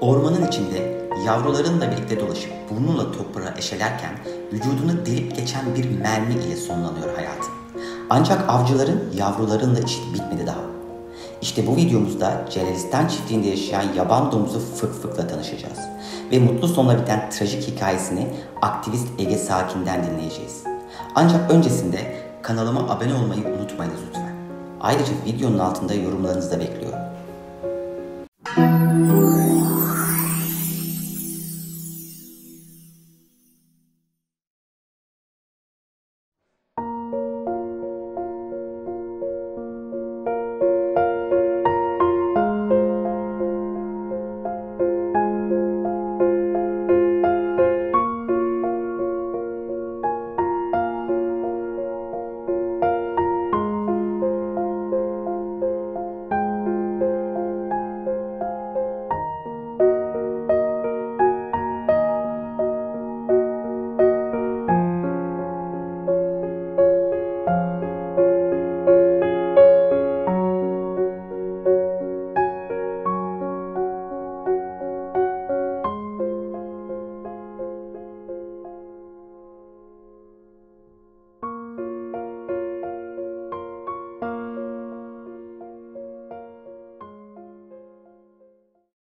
Ormanın içinde yavrularınla birlikte dolaşıp burnuyla toprağı eşelerken vücudunu delip geçen bir mermi ile sonlanıyor hayatı. Ancak avcıların yavrularınla işi bitmedi daha. İşte bu videomuzda Celalistan çiftliğinde yaşayan yaban domuzu Fık Fık'la tanışacağız. Ve mutlu sonla biten trajik hikayesini aktivist Ege Sakin'den dinleyeceğiz. Ancak öncesinde kanalıma abone olmayı unutmayınız lütfen. Ayrıca videonun altında yorumlarınızı da bekliyorum.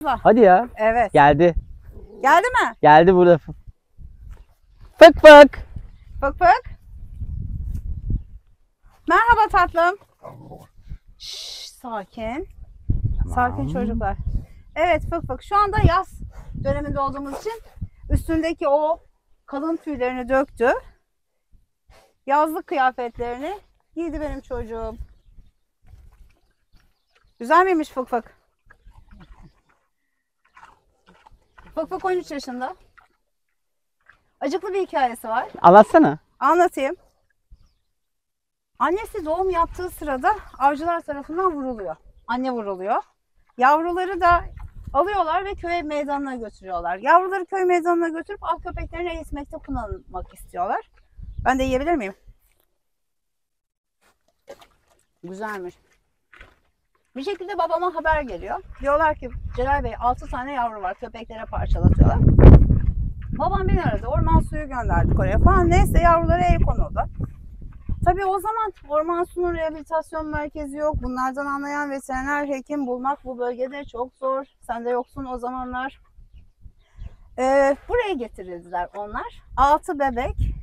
Hadi ya. Evet. Geldi. Geldi mi? Geldi burada. Fık fık. Fık fık. Merhaba tatlım. Şşş, sakin. Sakin çocuklar. Evet fık fık. Şu anda yaz döneminde olduğumuz için üstündeki o kalın tüylerini döktü. Yazlık kıyafetlerini giydi benim çocuğum. Güzel miymiş fık fık? Fık fık 13 yaşında. Acıklı bir hikayesi var. Anlatsana. Anlatayım. Annesi doğum yaptığı sırada avcılar tarafından vuruluyor. Anne vuruluyor. Yavruları da alıyorlar ve köy meydanına götürüyorlar. Yavruları köy meydanına götürüp av köpeklerini eğitmekte kullanmak istiyorlar. Ben de yiyebilir miyim? Güzelmiş. Bir şekilde babama haber geliyor. Diyorlar ki Celal Bey 6 tane yavru var köpeklere parçalatıyorlar. Babam beni aradı. Orman suyu gönderdik oraya falan. Neyse yavrulara el konuldu. Tabii o zaman orman suyunun rehabilitasyon merkezi yok. Bunlardan anlayan veteriner hekim bulmak bu bölgede çok zor. Sen de yoksun o zamanlar. Ee, buraya getirildiler onlar. 6 bebek.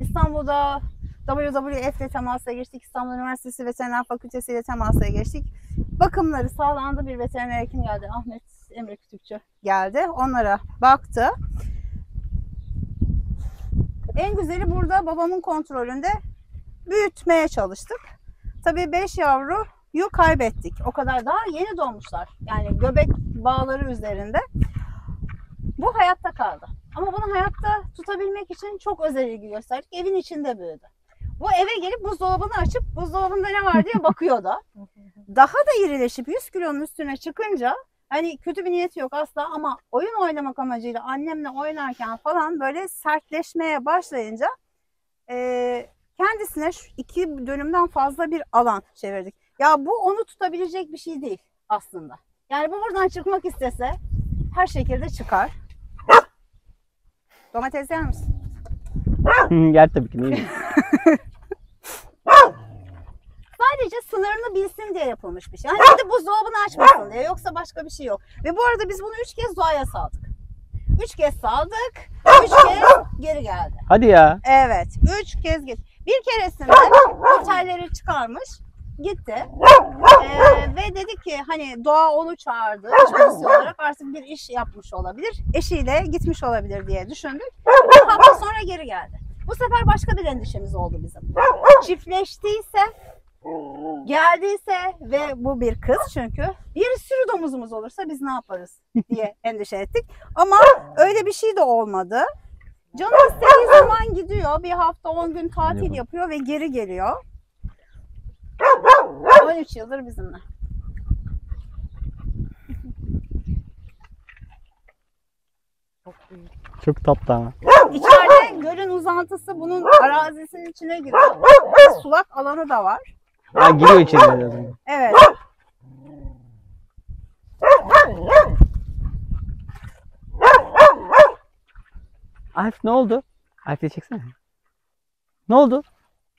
İstanbul'da WWF ile temasa geçtik. İstanbul Üniversitesi Veteriner Fakültesi ile temasa geçtik. Bakımları sağlandı. Bir veteriner hekim geldi. Ahmet Emre Kütükçü geldi. Onlara baktı. En güzeli burada babamın kontrolünde büyütmeye çalıştık. Tabii 5 yavruyu kaybettik. O kadar daha yeni doğmuşlar. Yani göbek bağları üzerinde. Bu hayatta kaldı. Ama bunu hayatta tutabilmek için çok özel ilgi gösterdik. Evin içinde büyüdü. Bu eve gelip buzdolabını açıp buzdolabında ne var diye bakıyordu. Daha da irileşip 100 kilonun üstüne çıkınca hani kötü bir niyeti yok asla ama oyun oynamak amacıyla annemle oynarken falan böyle sertleşmeye başlayınca eee, kendisine şu iki dönümden fazla bir alan çevirdik. Ya bu onu tutabilecek bir şey değil aslında. Yani bu buradan çıkmak istese her şekilde çıkar. Domates yer misin? Gel tabii ki. sınırını bilsin diye yapılmış bir şey. Hani bir de buzdolabını açmasın diye. Yoksa başka bir şey yok. Ve bu arada biz bunu üç kez doğaya saldık. Üç kez saldık. Üç kez geri geldi. Hadi ya. Evet. Üç kez git. Bir keresinde otelleri çıkarmış. Gitti. Ee, ve dedi ki hani doğa onu çağırdı. Çalışıyor olarak artık bir iş yapmış olabilir. Eşiyle gitmiş olabilir diye düşündük. Bir hafta sonra geri geldi. Bu sefer başka bir endişemiz oldu bizim. Çiftleştiyse geldiyse ve bu bir kız çünkü bir sürü domuzumuz olursa biz ne yaparız diye endişe ettik. Ama öyle bir şey de olmadı. Canı istediği zaman gidiyor. Bir hafta 10 gün tatil yapıyor ve geri geliyor. 13 yıldır bizimle. Çok tatlı ama. İçeride gölün uzantısı bunun arazisinin içine giriyor. Sulak alanı da var. Aa, giriyor içeri biraz. Evet. Alp ne oldu? Alp'i çeksene. Ne oldu?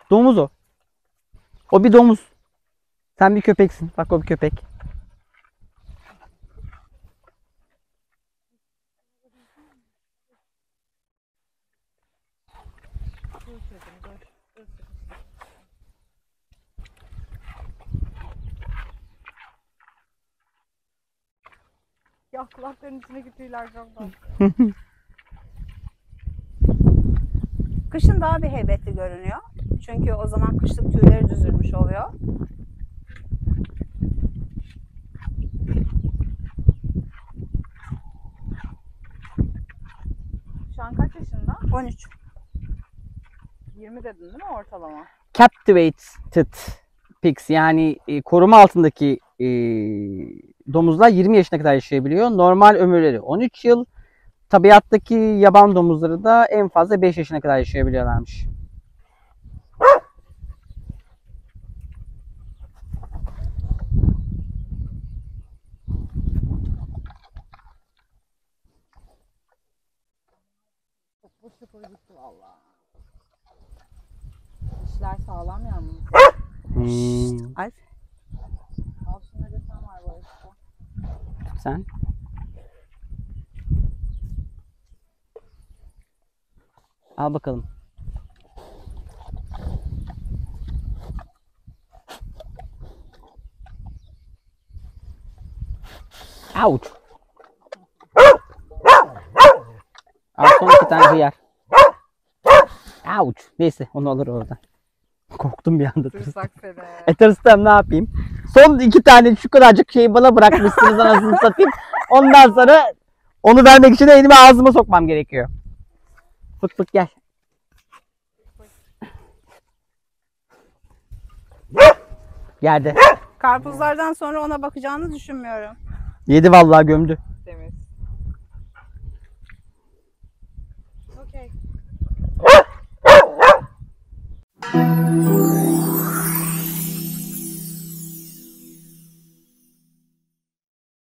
Domuz o. O bir domuz. Sen bir köpeksin. Bak o bir köpek. Ya kulaklarının içindeki tüyler çok Kışın daha bir heybetli görünüyor. Çünkü o zaman kışlık tüyleri düzülmüş oluyor. Şu an kaç yaşında? 13. 20 dedin değil mi ortalama? Captivated pigs yani e, koruma altındaki e, domuzlar 20 yaşına kadar yaşayabiliyor. Normal ömürleri 13 yıl. Tabiattaki yaban domuzları da en fazla 5 yaşına kadar yaşayabiliyorlarmış. Bu sıfır gitti valla. İşler sağlam yalnız. Hmm, Alf. Altında desen var bu işte. Sen. Al bakalım. Ouch. Al son iki tane hıyar. Ouch. Neyse onu alır oradan. Korktum bir anda. Tırsak seni. E tırstım ne yapayım? Son iki tane şu kadarcık şeyi bana bırakmışsınız anasını satayım. Ondan sonra onu vermek için de elimi ağzıma sokmam gerekiyor. Fık fık gel. Geldi. Karpuzlardan sonra ona bakacağını düşünmüyorum. Yedi vallahi gömdü. Temiz. Okey.